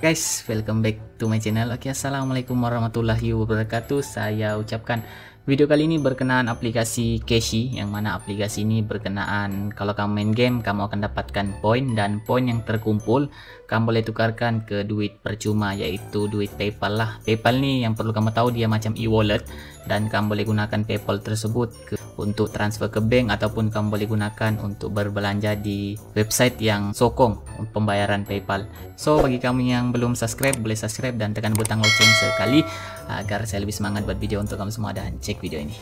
Guys, welcome back to my channel. Oke, assalamualaikum warahmatullahi wabarakatuh. Saya ucapkan video kali ini berkenaan aplikasi Keshi, yang mana aplikasi ini berkenaan kalau kamu main game, kamu akan dapatkan poin dan poin yang terkumpul kamu boleh tukarkan ke duit percuma yaitu duit PayPal lah. PayPal nih yang perlu kamu tahu dia macam e-wallet dan kamu boleh gunakan PayPal tersebut ke, untuk transfer ke bank ataupun kamu boleh gunakan untuk berbelanja di website yang sokong pembayaran PayPal. So bagi kamu yang belum subscribe boleh subscribe dan tekan butang lonceng sekali agar saya lebih semangat buat video untuk kamu semua dan cek video ini.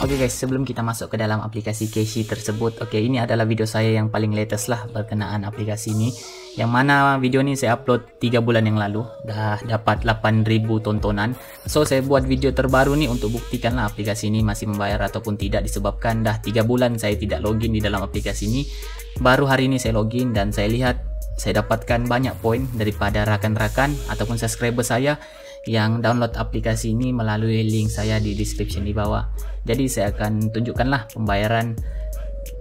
Oke okay guys, sebelum kita masuk ke dalam aplikasi Keshi tersebut, oke okay, ini adalah video saya yang paling latest lah berkenaan aplikasi ini. Yang mana video ini saya upload 3 bulan yang lalu, dah dapat 8000 tontonan. So saya buat video terbaru nih untuk buktikan lah aplikasi ini masih membayar ataupun tidak disebabkan dah 3 bulan saya tidak login di dalam aplikasi ini. Baru hari ini saya login dan saya lihat saya dapatkan banyak poin daripada rakan-rakan ataupun subscriber saya yang download aplikasi ini melalui link saya di description di bawah. Jadi saya akan tunjukkanlah pembayaran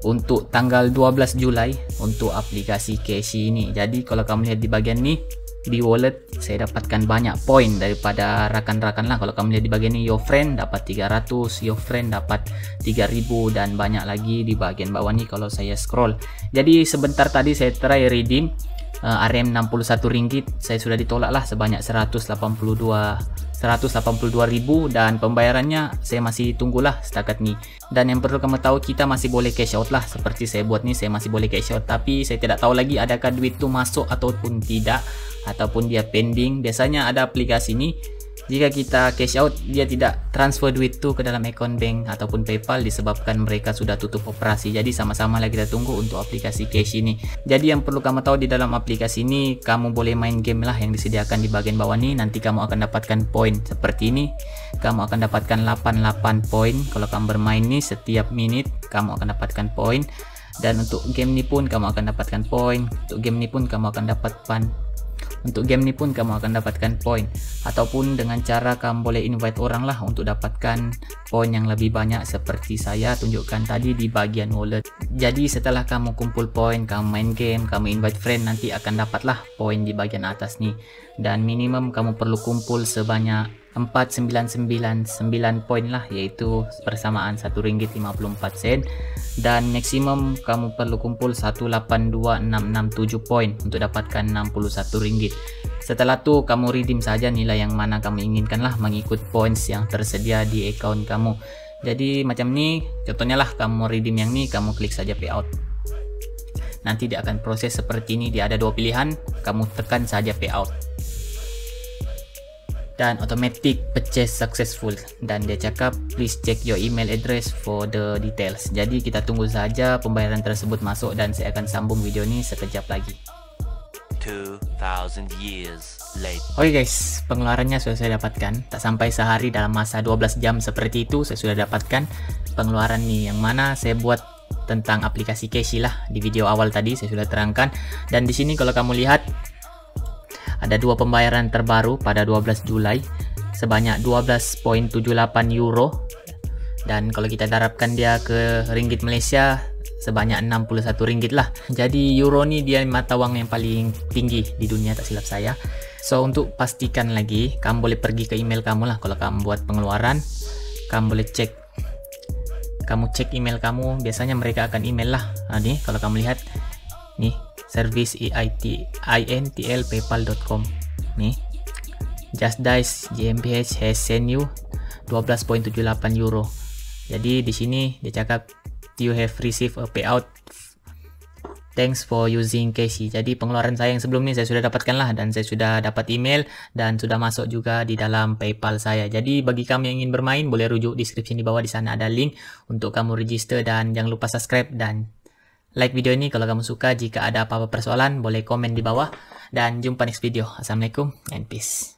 untuk tanggal 12 Julai untuk aplikasi Cashi ini. Jadi kalau kamu lihat di bagian ini di wallet saya dapatkan banyak poin daripada rakan-rakan lah kalau kamu lihat di bagian ini your friend dapat 300 your friend dapat 3000 dan banyak lagi di bagian bawah nih kalau saya scroll jadi sebentar tadi saya try redeem uh, RM 61 ringgit saya sudah ditolak lah sebanyak 182 182.000 dan pembayarannya saya masih tunggulah setakat ni. Dan yang perlu kamu tahu kita masih boleh cash out lah. Seperti saya buat ni saya masih boleh cash out. Tapi saya tidak tahu lagi adakah duit tu masuk ataupun tidak ataupun dia pending. Biasanya ada aplikasi ni jika kita cash out, dia tidak transfer duit itu ke dalam account bank ataupun PayPal disebabkan mereka sudah tutup operasi. Jadi sama-sama lagi kita tunggu untuk aplikasi cash ini. Jadi yang perlu kamu tahu di dalam aplikasi ini, kamu boleh main game lah yang disediakan di bagian bawah ini. Nanti kamu akan dapatkan poin seperti ini. Kamu akan dapatkan 88 poin kalau kamu bermain ini setiap menit kamu akan dapatkan poin. Dan untuk game ini pun kamu akan dapatkan poin. Untuk game ini pun kamu akan dapatkan untuk game ini pun kamu akan dapatkan poin ataupun dengan cara kamu boleh invite orang lah untuk dapatkan poin yang lebih banyak seperti saya tunjukkan tadi di bagian wallet. Jadi setelah kamu kumpul poin, kamu main game, kamu invite friend nanti akan dapatlah poin di bagian atas nih. Dan minimum kamu perlu kumpul sebanyak 4999 poin lah yaitu persamaan satu ringgit 54 sen. Dan maksimum kamu perlu kumpul 182667 poin untuk dapatkan 61 ringgit. Setelah tu kamu redeem saja nilai yang mana kamu inginkan lah mengikut points yang tersedia di account kamu. Jadi macam ni contohnya lah kamu redeem yang ni kamu klik saja payout. Nanti dia akan proses seperti ini dia ada dua pilihan kamu tekan saja payout dan automatic purchase successful. Dan dia cakap please check your email address for the details. Jadi kita tunggu saja pembayaran tersebut masuk dan saya akan sambung video ini sekejap lagi. 2000 years later. Oke okay guys, pengeluarannya sudah saya dapatkan. Tak sampai sehari dalam masa 12 jam seperti itu saya sudah dapatkan pengeluaran nih yang mana saya buat tentang aplikasi Cashi lah. Di video awal tadi saya sudah terangkan. Dan di sini kalau kamu lihat ada dua pembayaran terbaru pada 12 Julai sebanyak 12.78 euro. Dan kalau kita darabkan dia ke ringgit Malaysia sebanyak 61 ringgit lah. Jadi euro ni dia mata wang yang paling tinggi di dunia tak silap saya. So untuk pastikan lagi kamu boleh pergi ke email kamu lah. Kalau kamu buat pengeluaran kamu boleh cek. Kamu cek email kamu biasanya mereka akan email lah. Nah, nih kalau kamu lihat nih service EIT intl paypal.com nih. Just dice GmbH has sent you 12.78 euro. Jadi di sini dia cakap you have received a payout. Thanks for using Casey. Jadi pengeluaran saya yang sebelum ini saya sudah dapatkan lah dan saya sudah dapat email dan sudah masuk juga di dalam PayPal saya. Jadi bagi kamu yang ingin bermain boleh rujuk deskripsi di bawah di sana. Ada link untuk kamu register dan jangan lupa subscribe dan Like video ini kalau kamu suka. Jika ada apa-apa persoalan, boleh komen di bawah. Dan jumpa next video. Assalamualaikum and peace.